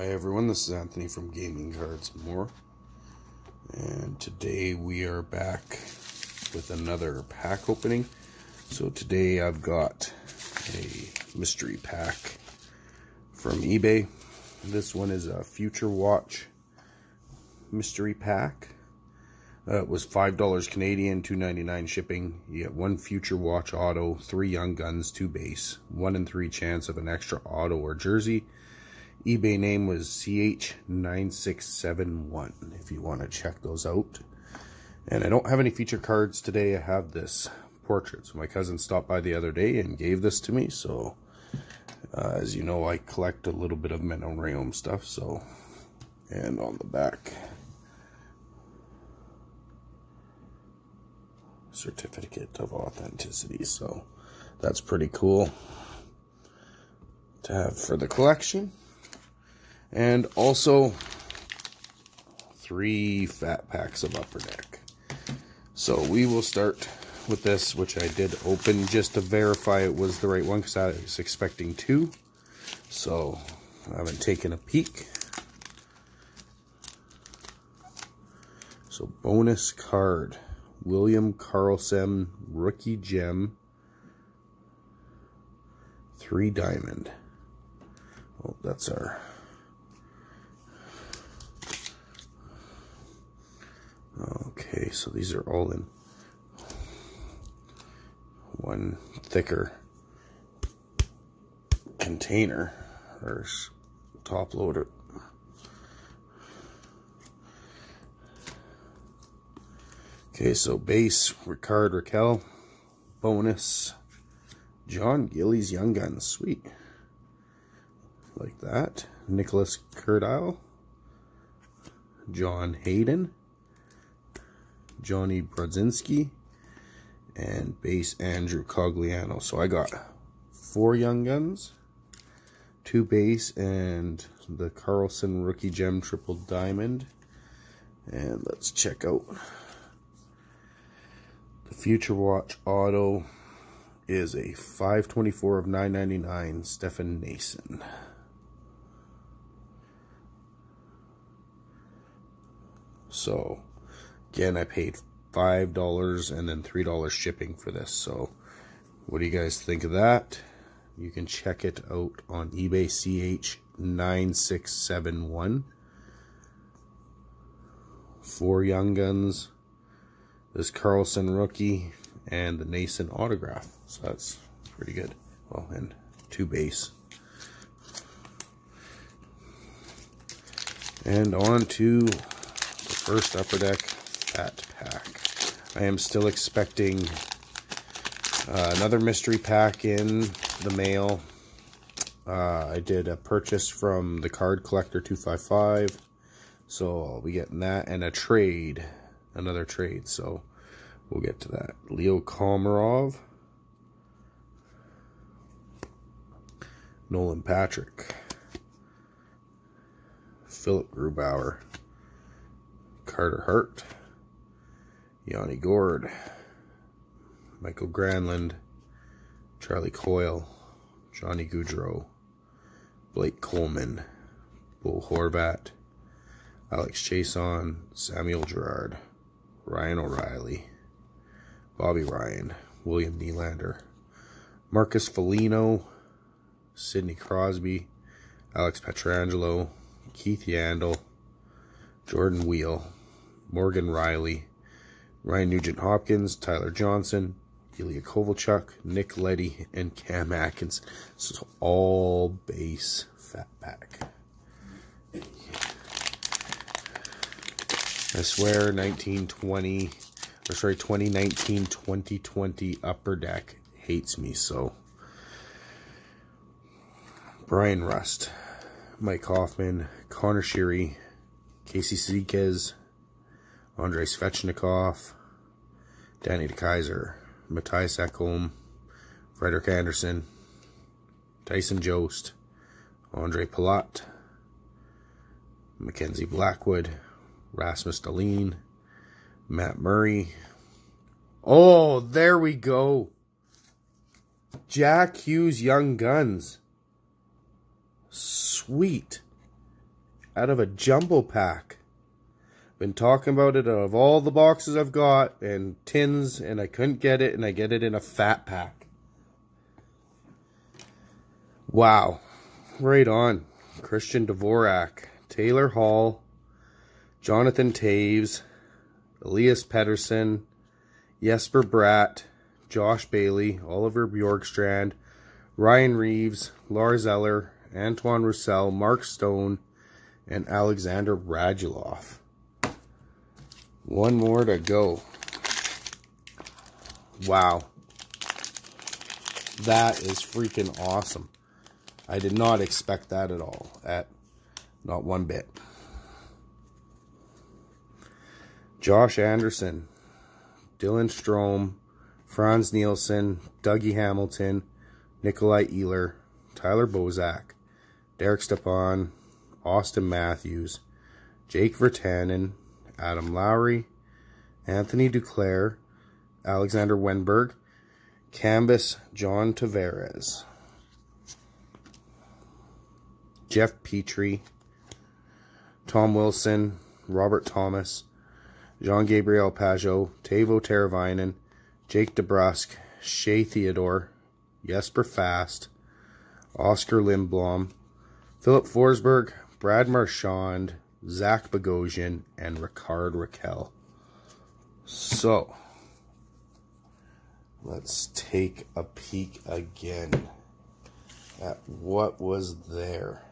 Hi everyone, this is Anthony from Gaming Cards More. And today we are back with another pack opening. So today I've got a mystery pack from eBay. This one is a Future Watch mystery pack. Uh, it was $5 Canadian, $2.99 shipping. You get one Future Watch auto, three Young Guns, two base, one in three chance of an extra auto or jersey, eBay name was CH9671 if you want to check those out. And I don't have any feature cards today. I have this portrait. So my cousin stopped by the other day and gave this to me. So uh, as you know, I collect a little bit of Manon Rhéaume stuff. So, and on the back, certificate of authenticity. So that's pretty cool to have for the collection. And also three fat packs of Upper Deck. So we will start with this, which I did open just to verify it was the right one because I was expecting two. So I haven't taken a peek. So bonus card, William Karlsson, rookie gem, three diamond. Oh, that's our Okay, so these are all in one thicker container or top loader. Okay, so base, Rickard Rakell, bonus, Jon Gillies Young Guns, sweet. Like that. Nicholas Curdile, John Hayden, Johnny Brodzinski, and base Andrew Cogliano. So I got four Young Guns, two base, and the Karlsson Rookie Gem Triple Diamond. And let's check out the Future Watch Auto is a 524 of 999 Stefan Noesen. So Again, I paid $5 and then $3 shipping for this. So what do you guys think of that? You can check it out on eBay CH9671. Four Young Guns, this Karlsson rookie, and the Nason autograph. So that's pretty good. Well, and two base. And on to the first upper deck that pack. I am still expecting uh, another mystery pack in the mail. Uh, I did a purchase from the Card Collector 255, so I'll be getting that, and a trade, another trade, so we'll get to that. Leo Komarov, Nolan Patrick, Philip Grubauer, Carter Hart, Yanni Gourde, Mikael Granlund, Charlie Coyle, Johnny Gaudreau, Blake Coleman, Bo Horvat, Alex Chiasson, Samuel Girard, Ryan O'Reilly, Bobby Ryan, William Nylander, Marcus Foligno, Sidney Crosby, Alex Pietrangelo, Keith Yandle, Jordan Weal, Morgan Rielly, Ryan Nugent Hopkins, Tyler Johnson, Ilya Kovalchuk, Nick Leddy, and Cam Atkins. This is all base fat pack. I swear 1920, or sorry, 2019, 2020 Upper Deck hates me so. Bryan Rust, Mike Hoffman, Conor Sheary, Casey Cizikas, Andrei Svechnikov, Danny DeKeyser, Mattias Ekholm, Frederik Andersen, Tyson Jost, Andre Palat, Mackenzie Blackwood, Rasmus Dahlin, Matt Murray. Oh, there we go. Jack Hughes Young Guns. Sweet. out of a jumbo pack. Been talking about it out of all the boxes I've got and tins, and I couldn't get it, and I get it in a fat pack. Wow. Right on. Christian Dvorak, Taylor Hall, Jonathan Toews, Elias Pettersson, Jesper Bratt, Josh Bailey, Oliver Bjorkstrand, Ryan Reaves, Lars Eller, Antoine Roussel, Mark Stone, and Alexander Radulov. One more to go. Wow. That is freaking awesome. I did not expect that at all. At not one bit. Josh Anderson, Dylan Strome, Frans Nielsen, Dougie Hamilton, Nikolai Ehlers, Tyler Bozak, Derek Stepan, Auston Matthews, Jake Virtanen, Adam Lowry, Anthony Duclair, Alexander Wennberg, Canvas John Tavares, Jeff Petry, Tom Wilson, Robert Thomas, Jean-Gabriel Pageau, Teuvo Teravainen, Jake DeBrusk, Shea Theodore, Jesper Fast, Oskar Lindblom, Filip Forsberg, Brad Marchand, Zach Bogosian, and Rickard Rakell. So, let's take a peek again at what was there.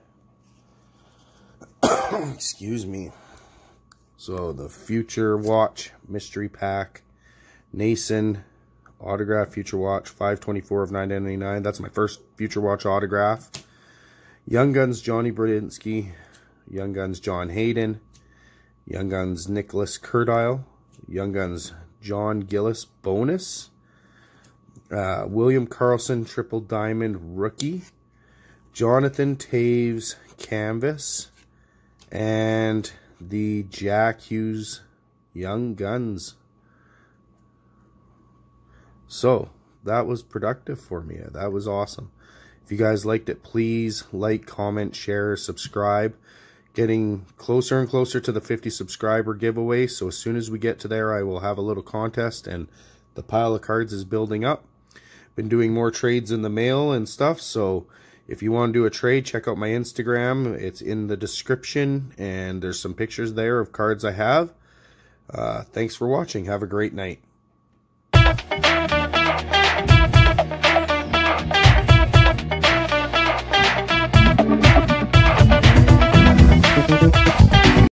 Excuse me. So, the Future Watch Mystery Pack, Nason, autograph Future Watch, 524 of 999. That's my first Future Watch autograph. Young Guns Johnny Brodzinski, Young Guns John Hayden, Young Guns Nicholas Curdile, Young Guns Jon Gillies bonus, uh, William Karlsson Triple Diamond rookie, Jonathan Toews canvas, and the Jack Hughes Young Guns. So, that was productive for me. That was awesome. If you guys liked it, please like, comment, share, subscribe. Getting closer and closer to the 50 subscriber giveaway. So as soon as we get to there, I will have a little contest and the pile of cards is building up. Been doing more trades in the mail and stuff. So if you want to do a trade, check out my Instagram. It's in the description and there's some pictures there of cards I have. Uh, thanks for watching. Have a great night.